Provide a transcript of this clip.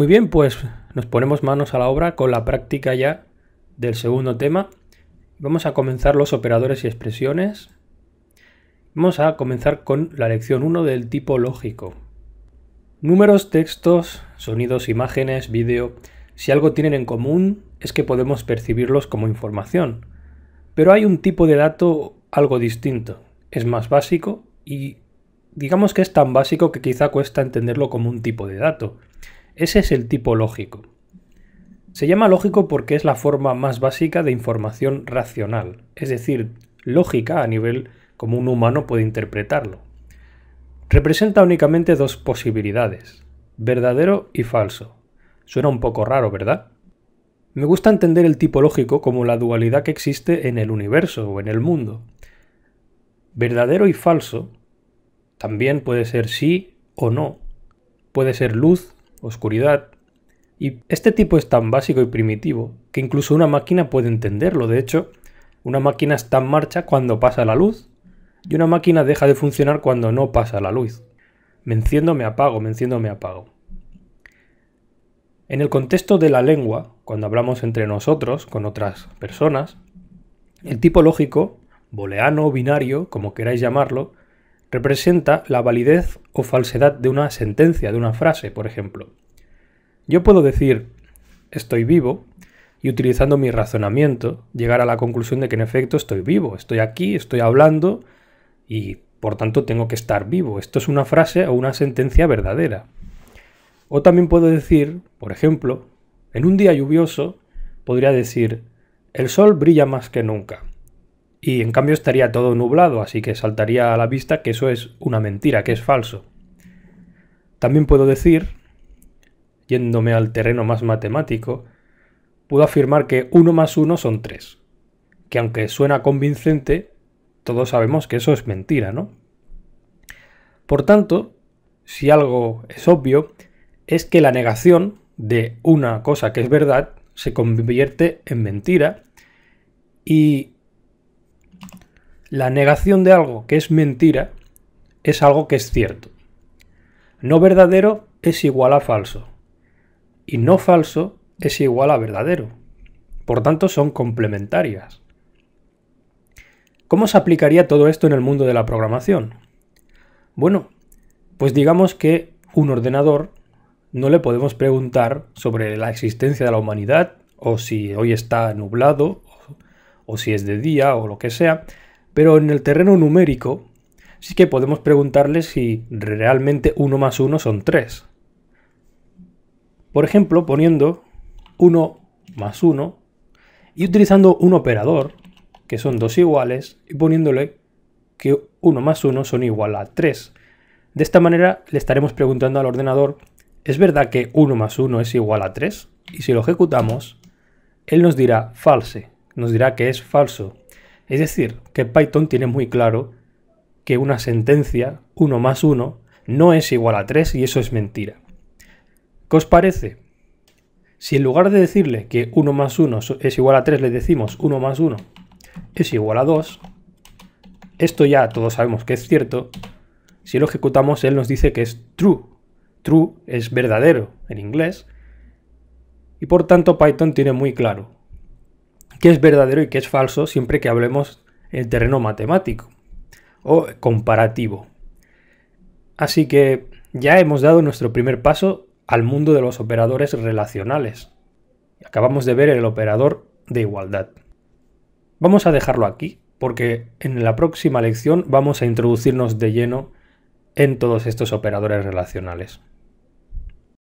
Muy bien, pues nos ponemos manos a la obra con la práctica ya del segundo tema. Vamos a comenzar los operadores y expresiones. Vamos a comenzar con la lección 1 del tipo lógico. Números, textos, sonidos, imágenes, vídeo. Si algo tienen en común es que podemos percibirlos como información. Pero hay un tipo de dato algo distinto. Es más básico y digamos que es tan básico que quizá cuesta entenderlo como un tipo de dato. Ese es el tipo lógico. Se llama lógico porque es la forma más básica de información racional, es decir, lógica a nivel como un humano puede interpretarlo. Representa únicamente dos posibilidades, verdadero y falso. Suena un poco raro, ¿verdad? Me gusta entender el tipo lógico como la dualidad que existe en el universo o en el mundo. Verdadero y falso también puede ser sí o no. Puede ser luz, oscuridad. Y este tipo es tan básico y primitivo que incluso una máquina puede entenderlo. De hecho, una máquina está en marcha cuando pasa la luz y una máquina deja de funcionar cuando no pasa la luz. Me enciendo, me apago, me enciendo, me apago. En el contexto de la lengua, cuando hablamos entre nosotros, con otras personas, el tipo lógico, booleano binario, como queráis llamarlo, representa la validez o falsedad de una sentencia, de una frase, por ejemplo. Yo puedo decir estoy vivo y utilizando mi razonamiento llegar a la conclusión de que en efecto estoy vivo, estoy aquí, estoy hablando y por tanto tengo que estar vivo. Esto es una frase o una sentencia verdadera. O también puedo decir, por ejemplo, en un día lluvioso podría decir el sol brilla más que nunca y en cambio estaría todo nublado, así que saltaría a la vista que eso es una mentira, que es falso. También puedo decir, yéndome al terreno más matemático, puedo afirmar que 1 más 1 son 3, que aunque suena convincente, todos sabemos que eso es mentira, ¿no? Por tanto, si algo es obvio, es que la negación de una cosa que es verdad se convierte en mentira y la negación de algo que es mentira es algo que es cierto. No verdadero es igual a falso. Y no falso es igual a verdadero. Por tanto, son complementarias. ¿Cómo se aplicaría todo esto en el mundo de la programación? Bueno, pues digamos que un ordenador no le podemos preguntar sobre la existencia de la humanidad o si hoy está nublado o si es de día o lo que sea, pero en el terreno numérico sí que podemos preguntarle si realmente 1 más 1 son 3. Por ejemplo, poniendo 1 más 1 y utilizando un operador, que son dos iguales, y poniéndole que 1 más 1 son igual a 3. De esta manera le estaremos preguntando al ordenador, ¿es verdad que 1 más 1 es igual a 3? Y si lo ejecutamos, él nos dirá false, nos dirá que es falso, es decir, que Python tiene muy claro que una sentencia 1 más 1 no es igual a 3 y eso es mentira. ¿Qué os parece? Si en lugar de decirle que 1 más 1 es igual a 3 le decimos 1 más 1 es igual a 2, esto ya todos sabemos que es cierto, si lo ejecutamos él nos dice que es true. True es verdadero en inglés y por tanto Python tiene muy claro qué es verdadero y qué es falso siempre que hablemos en terreno matemático o comparativo. Así que ya hemos dado nuestro primer paso al mundo de los operadores relacionales. Acabamos de ver el operador de igualdad. Vamos a dejarlo aquí porque en la próxima lección vamos a introducirnos de lleno en todos estos operadores relacionales.